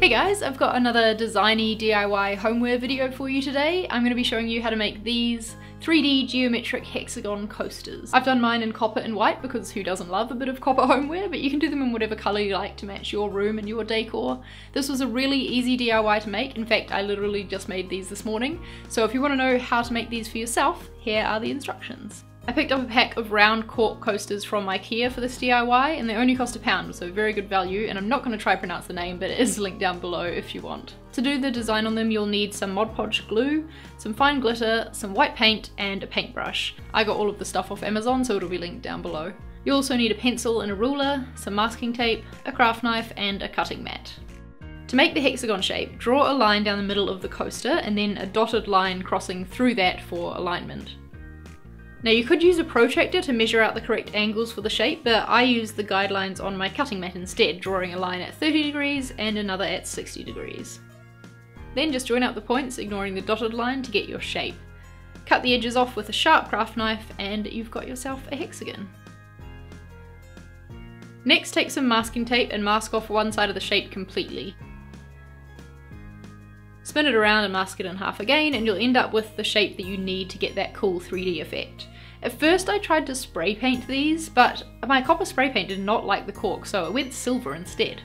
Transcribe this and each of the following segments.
Hey guys, I've got another designy DIY homeware video for you today. I'm going to be showing you how to make these 3D geometric hexagon coasters. I've done mine in copper and white because who doesn't love a bit of copper homeware, but you can do them in whatever colour you like to match your room and your decor. This was a really easy DIY to make. In fact, I literally just made these this morning. So if you want to know how to make these for yourself, here are the instructions. I picked up a pack of round cork coasters from Ikea for this DIY and they only cost a pound, so very good value, and I'm not going to try pronounce the name, but it is linked down below if you want. To do the design on them, you'll need some Mod Podge glue, some fine glitter, some white paint, and a paintbrush. I got all of the stuff off Amazon, so it'll be linked down below. You'll also need a pencil and a ruler, some masking tape, a craft knife, and a cutting mat. To make the hexagon shape, draw a line down the middle of the coaster and then a dotted line crossing through that for alignment. Now you could use a protractor to measure out the correct angles for the shape, but I use the guidelines on my cutting mat instead, drawing a line at 30 degrees and another at 60 degrees. Then just join up the points, ignoring the dotted line to get your shape. Cut the edges off with a sharp craft knife and you've got yourself a hexagon. Next take some masking tape and mask off one side of the shape completely. Spin it around and mask it in half again and you'll end up with the shape that you need to get that cool 3D effect. At first I tried to spray paint these, but my copper spray paint did not like the cork, so it went silver instead.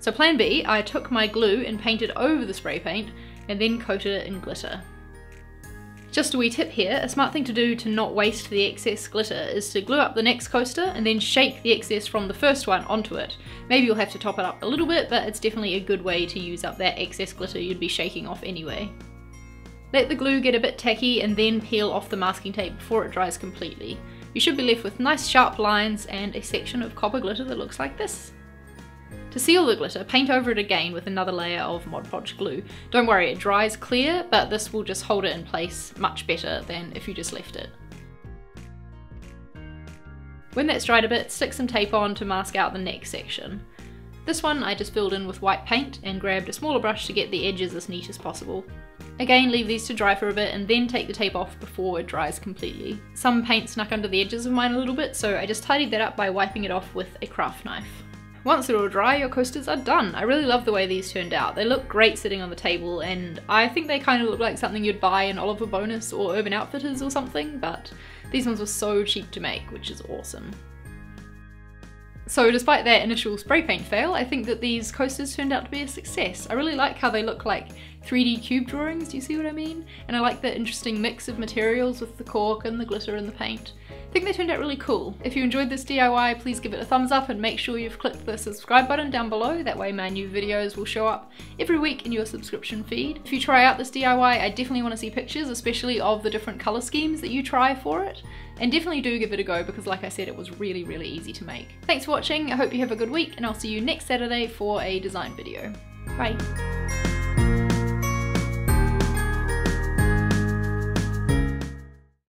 So plan B, I took my glue and painted over the spray paint, and then coated it in glitter. Just a wee tip here, a smart thing to do to not waste the excess glitter is to glue up the next coaster and then shake the excess from the first one onto it. Maybe you'll have to top it up a little bit, but it's definitely a good way to use up that excess glitter you'd be shaking off anyway. Let the glue get a bit tacky and then peel off the masking tape before it dries completely. You should be left with nice sharp lines and a section of copper glitter that looks like this. To seal the glitter, paint over it again with another layer of Mod Podge glue. Don't worry, it dries clear, but this will just hold it in place much better than if you just left it. When that's dried a bit, stick some tape on to mask out the next section. This one I just filled in with white paint and grabbed a smaller brush to get the edges as neat as possible. Again, leave these to dry for a bit and then take the tape off before it dries completely. Some paint snuck under the edges of mine a little bit, so I just tidied that up by wiping it off with a craft knife. Once they're all dry, your coasters are done. I really love the way these turned out. They look great sitting on the table and I think they kind of look like something you'd buy in Oliver Bonas or Urban Outfitters or something, but these ones were so cheap to make, which is awesome. So despite that initial spray paint fail, I think that these coasters turned out to be a success. I really like how they look like 3D cube drawings, do you see what I mean? And I like the interesting mix of materials with the cork and the glitter and the paint. Think they turned out really cool. If you enjoyed this DIY, please give it a thumbs up and make sure you've clicked the subscribe button down below, that way my new videos will show up every week in your subscription feed. If you try out this DIY, I definitely want to see pictures, especially of the different colour schemes that you try for it. And definitely do give it a go because like I said, it was really, really easy to make. Thanks for watching, I hope you have a good week, and I'll see you next Saturday for a design video. Bye!